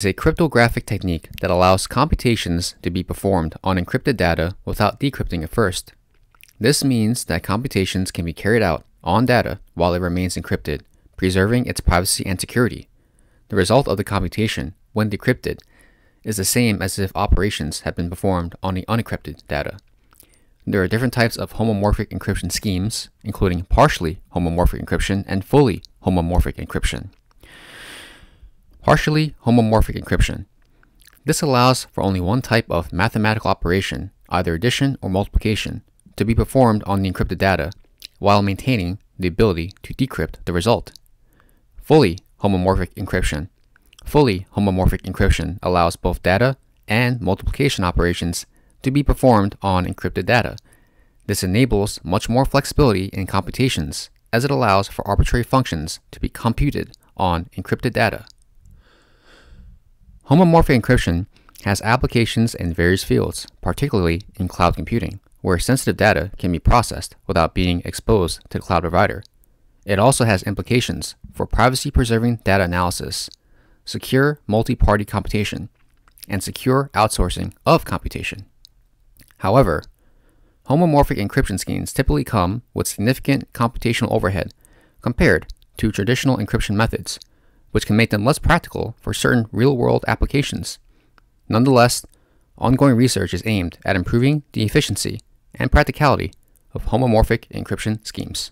is a cryptographic technique that allows computations to be performed on encrypted data without decrypting it first. This means that computations can be carried out on data while it remains encrypted, preserving its privacy and security. The result of the computation, when decrypted, is the same as if operations had been performed on the unencrypted data. There are different types of homomorphic encryption schemes, including partially homomorphic encryption and fully homomorphic encryption. Partially homomorphic encryption. This allows for only one type of mathematical operation, either addition or multiplication, to be performed on the encrypted data while maintaining the ability to decrypt the result. Fully homomorphic encryption. Fully homomorphic encryption allows both data and multiplication operations to be performed on encrypted data. This enables much more flexibility in computations as it allows for arbitrary functions to be computed on encrypted data. Homomorphic encryption has applications in various fields, particularly in cloud computing, where sensitive data can be processed without being exposed to the cloud provider. It also has implications for privacy preserving data analysis, secure multi party computation, and secure outsourcing of computation. However, homomorphic encryption schemes typically come with significant computational overhead compared to traditional encryption methods, which can make them less practical for certain real world applications. Nonetheless, ongoing research is aimed at improving the efficiency and practicality of homomorphic encryption schemes.